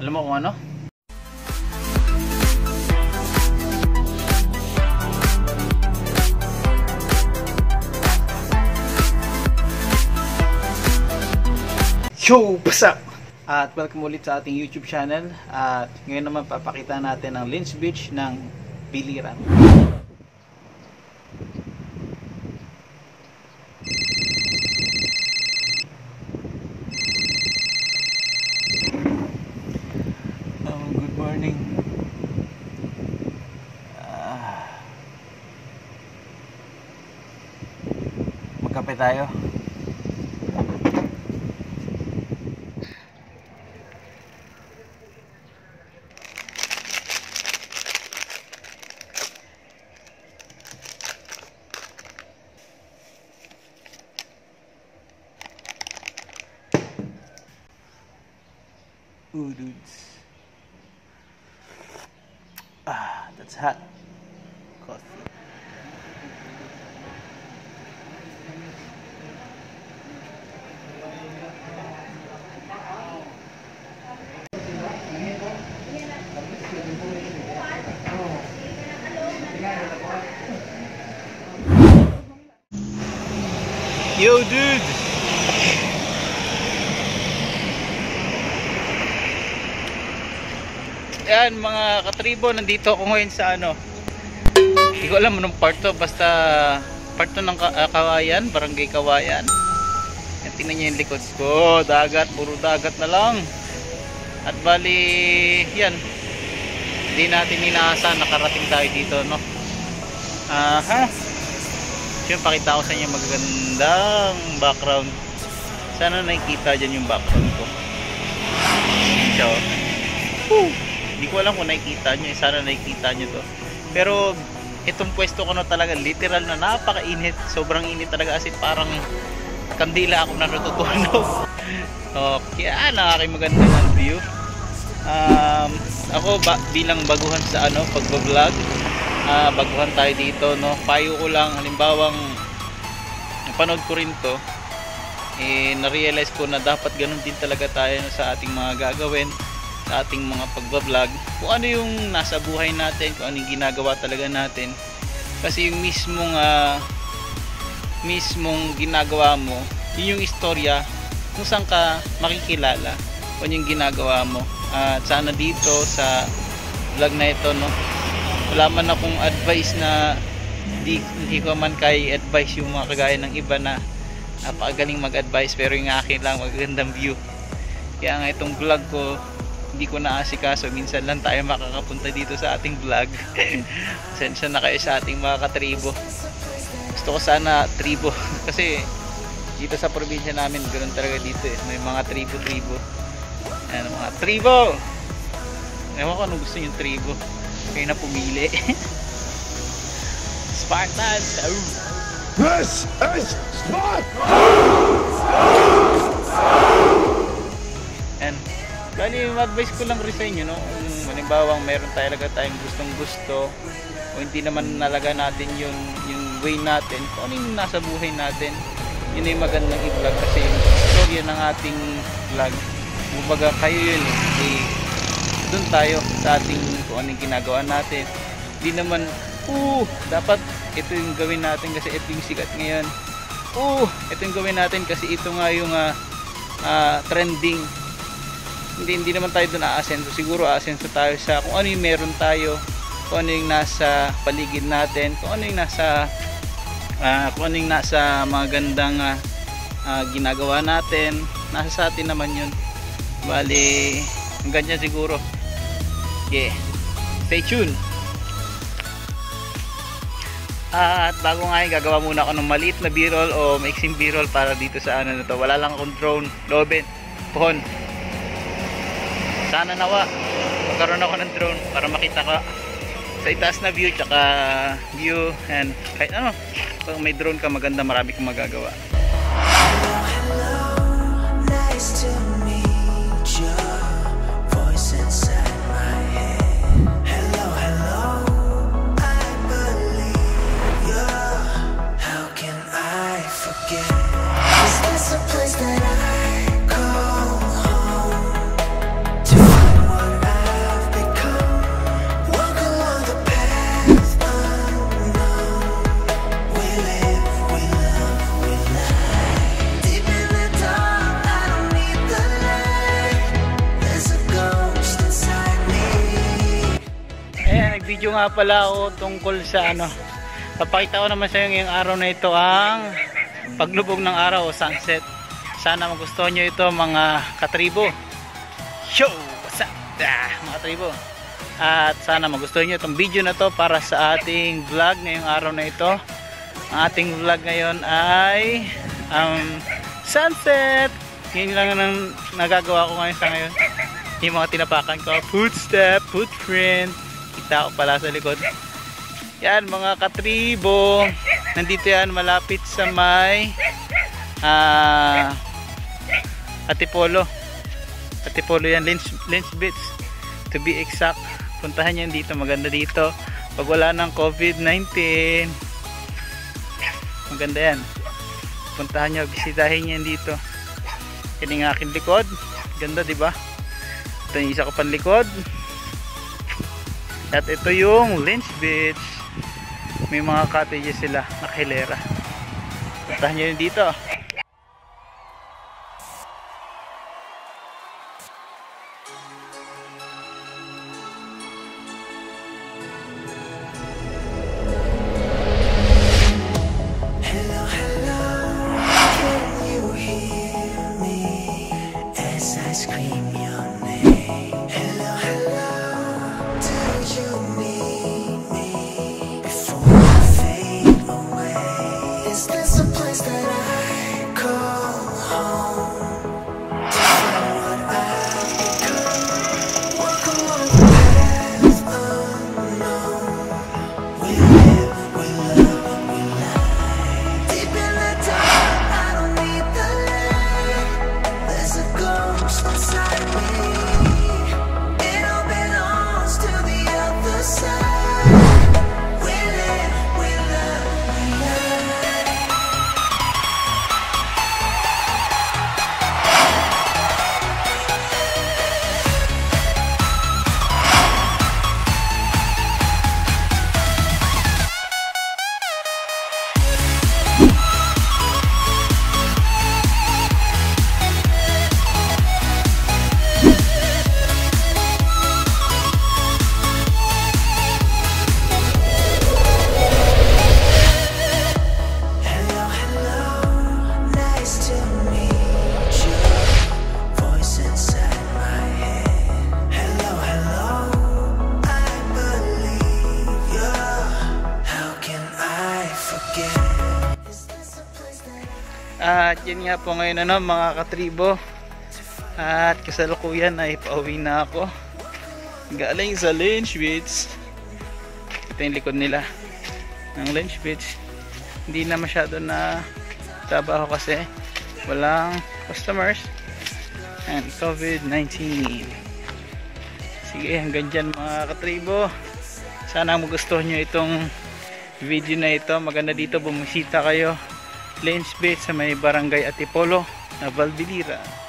Alam mo kung ano? Yo! What's up? At welcome ulit sa ating YouTube channel. At ngayon naman papakita natin ang Lens Beach ng Biliran. Oh, good morning. Ah. Magkape tayo. Ooh, dudes. That's hot. Yo, dude! Yan mga katribo, nandito ako ngayon sa ano. Hindi ko alam anong part to, basta part to ng ah, Kawayan, Barangay Kawayan. Yan, tingnan niyo yung likod ko, dagat, puro dagat na lang. At bali, yan. Hindi natin inaasahan nakarating tayo dito, no? Aha. Siyempre, pakita ko sa inyo magandang background. Sana nakikita dyan yung background ko. Siya, oh. Woo! Hindi ko alam kung nakikita nyo. eh. Sana nakikita nyo to. Pero itong pwesto ko na talaga literal na napakainit. Sobrang init talaga kasi parang kandila ako na natutulog. okay, ah, nakaking maganda ng view. Um, ako ba, bilang baguhan sa ano, pagbablog, ah, baguhan tayo dito, no. Payo ko lang halimbawang napanood ko rin to eh na-realize ko na dapat ganun din talaga tayo sa ating mga gagawin sa ating mga pagbablog kung ano yung nasa buhay natin kung ano yung ginagawa talaga natin. Kasi yung mismong ah, mismong ginagawa mo yun yung istorya kung saan ka makikilala kung ano yung ginagawa mo. At sana dito sa vlog na ito no wala man akong advice na hindi, hindi ko man kay advice yung mga kagaya ng iba na napakagaling mag-advise pero yung akin lang magandang view. Kaya nga itong vlog ko hindi ko naasikaso minsan lang tayo makakapunta dito sa ating vlog. Sensya na kayo sa ating mga katribo. Gusto ko sana tribo. Kasi dito sa probinsya namin ganoon talaga dito eh. May mga tribo-tribo. Ayan, mga tribo! Ewan ko ano gusto yung tribo. Kayo na pumili. Spartan oh. This is Sparta! And, bali, advice ko lang rin sa inyo, no? Kung manimbawang meron talaga tayong gustong gusto, o hindi naman nalaga natin yung, yung way natin, kung ano yung nasa buhay natin, yun yung magandang i-vlog kasi yung storya ng ating vlog, kumbaga kayo yun eh, eh doon tayo sa ating kung ano yung ginagawa natin. Hindi naman, uh, dapat ito yung gawin natin kasi ito yung sikat ngayon. Uh, ito yung gawin natin kasi ito nga yung ah, ah, trending hindi hindi naman tayo doon aasenso. Siguro aasenso tayo sa kung ano yung meron tayo kung ano yung nasa paligid natin kung ano yung nasa ah, kung ano yung nasa mga gandang ah, ah, ginagawa natin. Nasa sa atin naman yun. Bali ganyan siguro. Yeah. Stay tuned. At bago nga yun, gagawa muna ako ng maliit na b-roll o mixing b-roll para dito sa ano na to. Wala lang akong drone, loben, pohon. Sana nawa, magkaroon ako ng drone para makita ko sa itaas na view, tsaka view, and kahit ano, pag may drone ka, maganda, marami kang magagawa. Video nga pala ako tungkol sa ano. Papakita ko naman sa inyo ngayong araw na ito ang paglubog ng araw o sunset. Sana magustuhan nyo ito mga katribo. Yo! What's up? Ah, mga katribo. At sana magustuhan nyo itong video na to para sa ating vlog ngayong araw na ito. Ang ating vlog ngayon ay um, sunset. Yun lang ang nagagawa ko ngayon sa ngayon. Yung mga tinapakan ko. Footstep, footprint. Kita ko pala sa likod. Yan mga katribo. Nandito yan malapit sa may ah Atipolo. Atipolo yan. Lynch, Lynch Beach. To be exact. Puntahan yan dito. Maganda dito. Pag wala ng COVID-19. Maganda yan. Puntahan nyo. Bisitahin yan dito. Yan yung aking likod. Ganda di ba? Ito yung isa ko pang likod. At ito yung Lynch Beach. May mga cottages sila nakahilera. Puntahan nyo yun dito. At yun nga po ngayon ano mga katribo. At kasalukuyan ay pauwi na ako. Galing sa Lynch Beach. Ito yung likod nila. Ng Lynch Beach. Hindi na masyado na trabaho kasi walang customers and COVID-19. Sige hanggang dyan mga katribo. Sana magustuhan nyo itong video na ito. Maganda dito bumisita kayo. Lens Beach sa may barangay Atipolo na Valbilira.